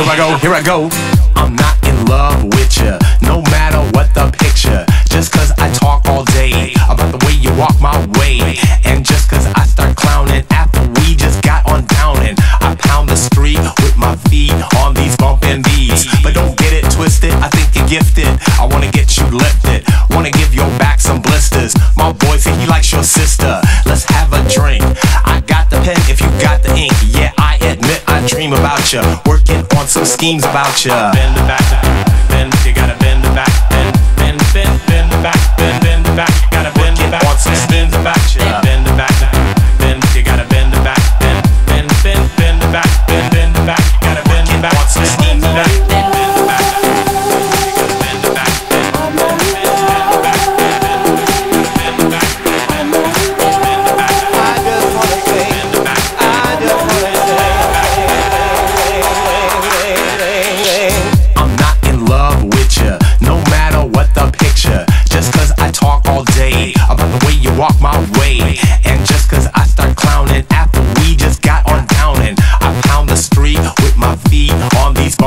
Here I go, here I go. I'm not in love with ya, no matter what the picture. Just cause I talk all day about the way you walk my way. And just cause I start clowning after we just got on down and I pound the street with my feet on these bumping beats. But don't get it twisted, I think you're gifted. I wanna get you lifted, wanna give your back some blisters. My boy said he likes your sister. Let's have a drink. I got the pen if you got the ink. Yeah, admit I dream about you, working on some schemes about you. Bend the back, bend, you gotta bend the back, bend, bend, bend, bend the back, bend, bend the back,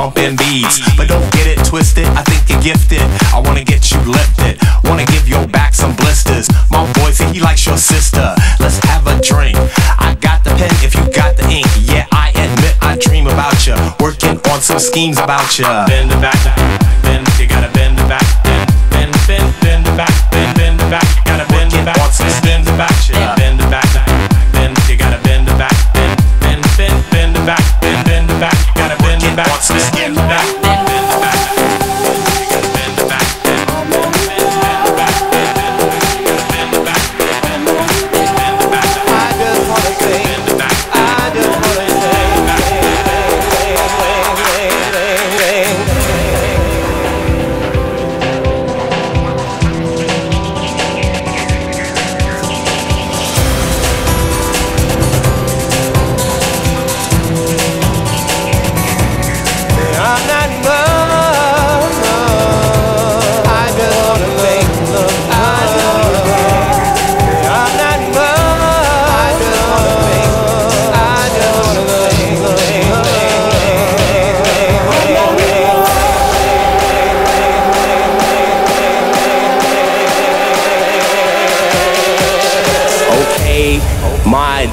bumping beats. But don't get it twisted, I think you're gifted. I wanna get you lifted, wanna give your back some blisters. My boy said he likes your sister. Let's have a drink. I got the pen if you got the ink. Yeah, I admit I dream about you, working on some schemes about you. bend the back, bend, you gotta bend the back, bend, bend, bend, bend the back,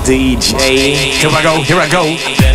DJ. Here I go, here I go.